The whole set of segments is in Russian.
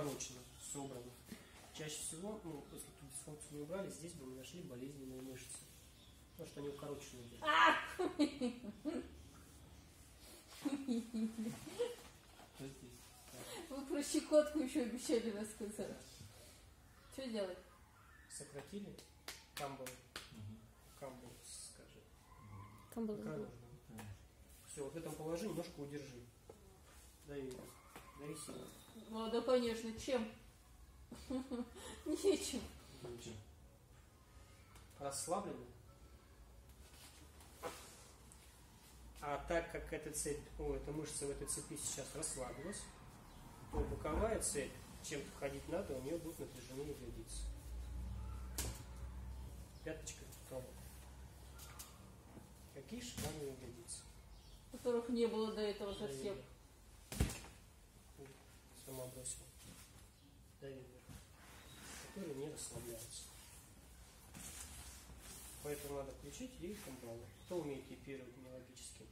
укорочено, собрано. Чаще всего, ну, если эту дисфункцию не убрали, здесь бы мы нашли болезненные мышцы. Потому что они укорочены. Здесь? Вы про щекотку еще обещали рассказать. Что делать? Сократили камбал, Мгм. камбал, скажи. Нужна? Все, вот в этом положении немножко удержи. Дави, дави сильно. Ну да, конечно, чем? Нечем. Ничего. Расслабленно. А так как эта цепь, о, эта мышца в этой цепи сейчас расслабилась, то боковая цепь, чем-то ходить надо, у нее будут напряжены ягодицы. Пяточка пробуй. Какие шикарные ягодицы. Которых не было до этого совсем. Сама бросила. Дави вверх. Которые не расслабляются. Поэтому надо включить и контролы. Кто умеет типировать мелодически?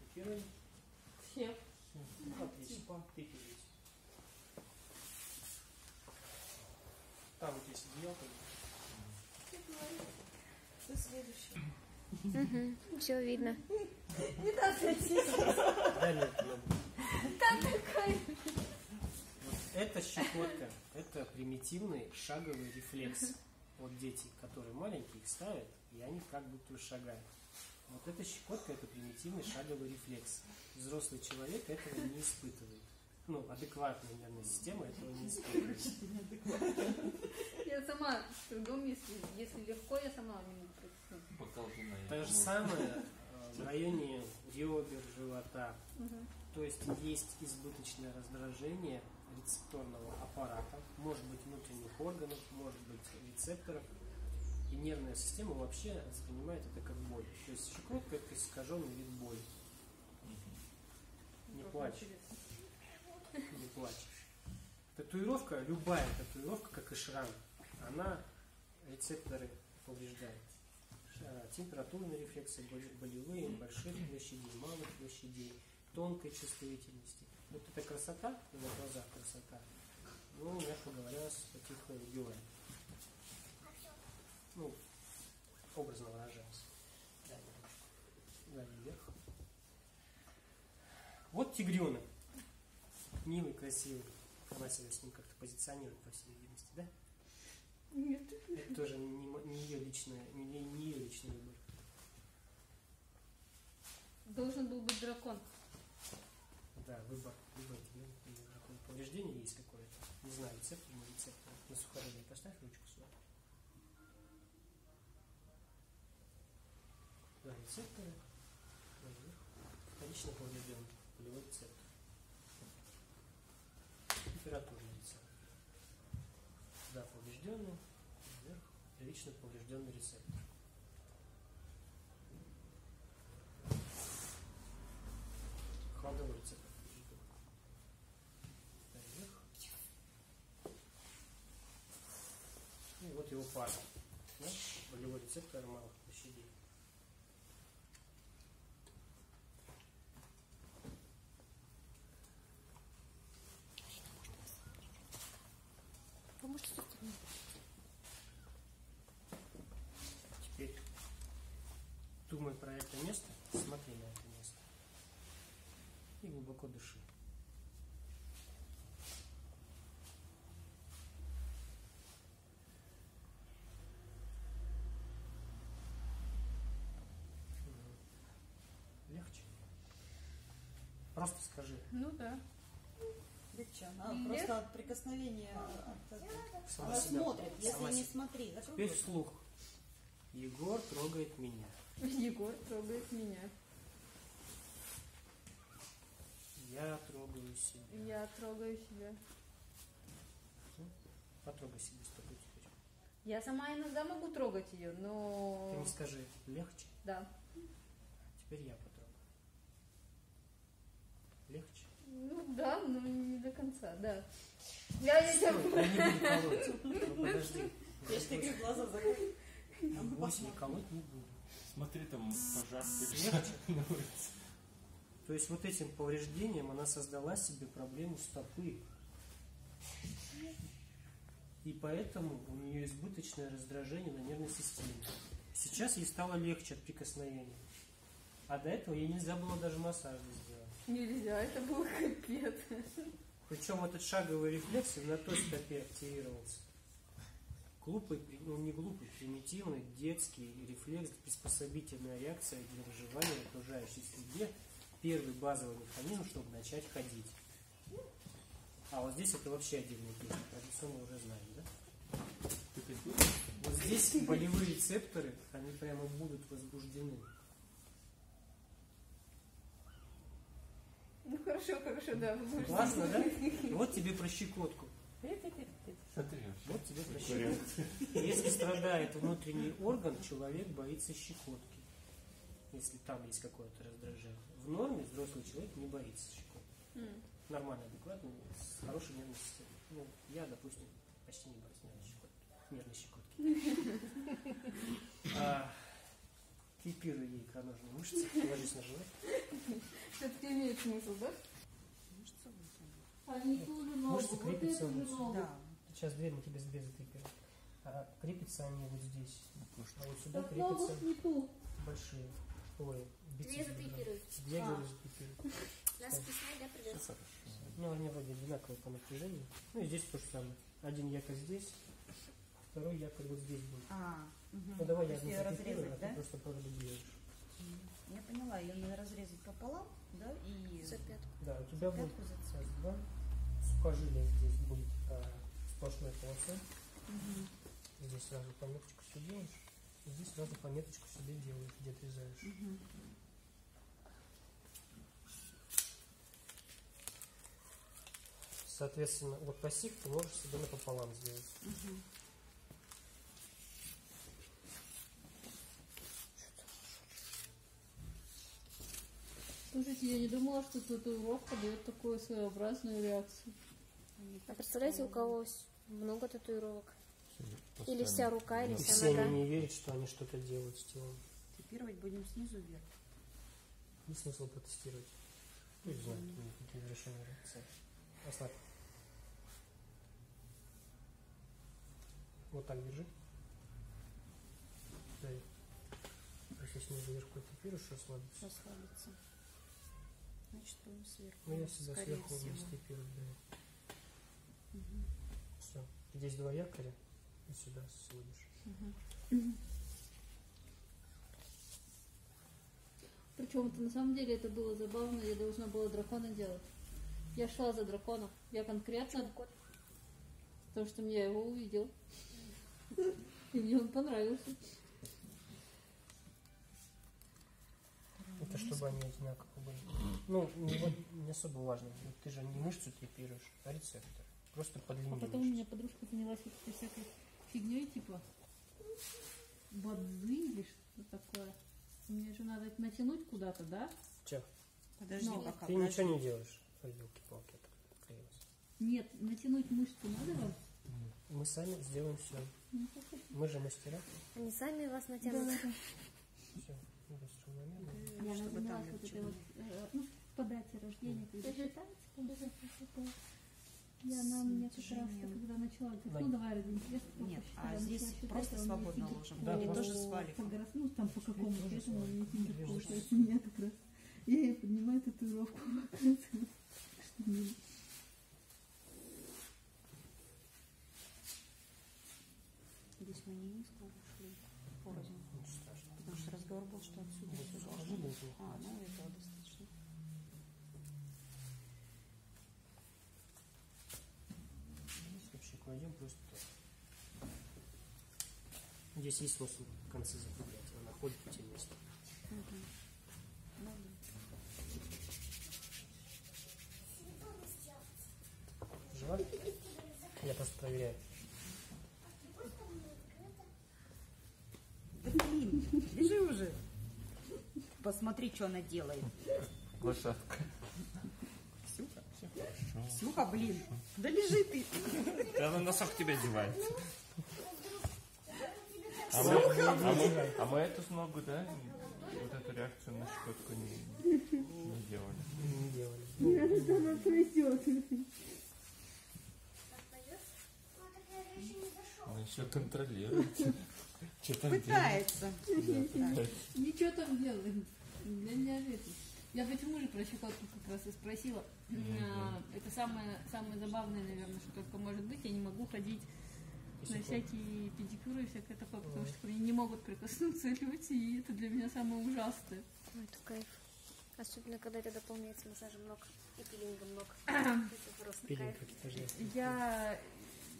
Типируем. Все. Отлично. Типируйте. Там вот есть одеялко. Кто следующий? Угу, все видно. Не надо Да нет, ну, Вот это щекотка, это примитивный шаговый рефлекс. Вот дети, которые маленькие, их ставят, и они как будто шагают. Вот эта щекотка, это примитивный шаговый рефлекс. Взрослый человек этого не испытывает. Ну, адекватная нервная система этого не испытывает. Я сама с трудом, если, если легко, я сама не могу То же самое э, в районе ребер, живота. Мгм. То есть есть избыточное раздражение рецепторного аппарата, может быть внутренних органов, может быть рецепторов. И нервная система вообще воспринимает это как боль. То есть щекотка это искаженный вид боли. Не плачь, не плачь. Татуировка, любая татуировка, как и шрам, она рецепторы повреждает. Ш- Температурные рефлексы, болевые, больших площадей, малых площадей, тонкой чувствительности. Вот эта красота, на глазах красота, ну, мягко говоря, с убивает. Ну, образно выражаясь. Далее вверх. Вот тигренок. Милый, красивый. Она себя с ним как-то позиционирует, по всей видимости, да? Нет. Это тоже не, не ее личная, не, не ее личный выбор. Должен был быть дракон. Да, выбор, выбор тебе. Какое повреждение есть какое-то. Не знаю, рецепт или не рецепт. На сухарение поставь ручку сюда. Да, рецепторы. Наверх. Вторично поврежден полевой рецептор. Температурный рецептор. Да, поврежденный. Вверх. Первично поврежденный рецептор. Холодовой рецептор поврежден. Наверх. И вот его пара. Да? Болевой рецептор малых площадей. Вы можете? Теперь думай про это место, смотри на это место. И глубоко дыши. Мгм. Легче? Просто скажи. Ну да. Легче. Она просто от прикосновения. от этого. Сама Она себя. смотрит. Если Сама не смотри, закрой Теперь вслух. Егор трогает меня. Егор трогает меня. Я трогаю себя. Я трогаю себя. Потрогай себе стопу теперь. Я сама иногда могу трогать ее, Ты но... не скажи, легче? Да. Теперь я потрогаю. Легче? Ну да, но не до конца, да. Я, не буду. Ну, подожди. Я же тебе глаза бойся, я колоть не буду. Смотри, там пожар на улице. То есть вот этим повреждением она создала себе проблему стопы. И поэтому у нее избыточное раздражение на нервной системе. Сейчас ей стало легче от прикосновения. А до этого ей нельзя было даже массаж сделать. Нельзя, это был капец. Причем этот шаговый рефлекс на той стопе активировался. Глупый, ну не глупый, примитивный детский рефлекс, приспособительная реакция для выживания в окружающей среде, первый базовый механизм, чтобы начать ходить. А вот здесь это вообще отдельная песня, традиционно уже знаем, да? Вот здесь болевые рецепторы, они прямо будут возбуждены. Ну хорошо, хорошо, да. Классно, да? Вот тебе про щекотку. Вот тебе про щекотку. Если страдает внутренний орган, человек боится щекотки. Если там есть какое-то раздражение. В норме взрослый человек не боится щекотки. Нормально, адекватно, с хорошей нервной системой. Ну, я, допустим, почти не боюсь нервной щекотки. Нервной щекотки. А, Крепируй ей икроножные мышцы, ложись на живот. Все-таки имеет смысл, да? Мышцы тоже ногу, Мышцы крепятся вот. Да. Сейчас дверь мы тебе две закрепим. А крепятся они вот здесь. А вот сюда Так ногу крепятся большие. Ой, бицепс Две закрепируют. Две А. закрепируют. Нас писать, да, придется? Ну, они вроде одинаковые по напряжению. Ну и здесь то же самое. Один якорь здесь, второй якорь вот здесь будет. А, мгм. Ну давай То я одну а разрезать, ты да? просто продублируешь. Я поняла, ее надо разрезать пополам, да, и За пятку. Да, у тебя будет раз, два. Сухожилие здесь будет а, сплошной полосой. Мгм. Здесь сразу пометочку все делаешь. и Здесь сразу пометочку себе делаешь, где отрезаешь. Мгм. Соответственно, вот пассив ты можешь себе напополам сделать. Мгм. Слушайте, я не думала, что татуировка дает такую своеобразную реакцию. А представляете, у кого много татуировок? Или вся рука, или вся все нога. они не верят, что они что-то делают с телом. Типировать будем снизу вверх. Есть смысл протестировать. Ну, не знаю, какие возвращенные реакции. Ослабь. Вот так держи. Да. Если снизу вверх протестируешь, расслабиться. Расслабиться. Значит, будем сверху. Ну, я скорее сверху типирую, да. Мгм. Все. Здесь два якоря, и сюда сводишь. Мгм. Причем это на самом деле это было забавно, я должна была дракона делать. Я шла за драконом. Я конкретно, потому что я его увидел. И мне он понравился. Это чтобы они одинаково были. Ну, не, вот не особо важно. Вот Ты же не мышцу трепируешь, а рецептор. Просто А подлиннее. потом у меня подружка занялась этой всякой фигней, типа бадзи или что такое. Мне же надо это натянуть куда-то, да? Че? Подожди, Ну, пока. Ты подожди. ничего не делаешь. Ой, елки-палки, это. Нет, натянуть мышцу надо вам? Мы сами сделаем все. Ну. Мы же мастера. Они сами вас натянут. Все. Быстро, моментно. Я Чтобы там занималась вот этой вот, э, ну, по дате рождения, когда считается, это, и она С мне как раз, когда начала, Да. ну давай, ради интереса, Нет, а здесь считать, просто у меня свободно ложим. Да, Или тоже с валиком. ну там по какому Тоже поэтому свалик. у меня получается, у меня как раз. Я ей поднимаю татуировку, Здесь мы не низко ушли, порознь. Потому что разговор был, что отсюда Вот все сухожилие должно. это А, ну этого достаточно. Здесь вообще кладем просто так. Здесь есть смысл в конце закруглять. Она ходит по тем местам. Жива? Я просто проверяю. Да блин, лежи уже. Посмотри, что она делает. Лошадка. Ксюха? Ксюха, блин. Да лежи ты. Да она носок тебе одевает. А мы, а, мы, а мы эту ногу, да, вот эту реакцию на щекотку не, не делали. Не делали. Она пройдет. все контролирует. Что там делает? Пытается. Ничего там делаем. Для это. Я почему же про щекотку как раз и спросила. А, Это самое, самое забавное, наверное, что только может быть. Я не могу ходить на всякие педикюры и всякое такое, потому что ко мне не могут прикоснуться люди, и это для меня самое ужасное. Ой, это кайф. Особенно, когда это дополняется массажем ног и пилингом ног. это просто Пилинг кайф. это же. Я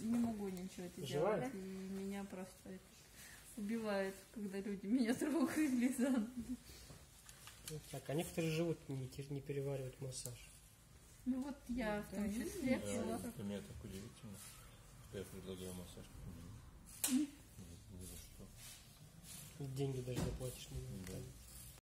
не могу ничего это Желаю? делать, и меня просто это убивает, когда люди меня трогают или за ноги. Так, а некоторые живут, не, не переваривают массаж. Ну вот я в том числе. Да, так удивительно, я предлагаю массаж. Ни, ни за что. Деньги даже заплатишь. не Да.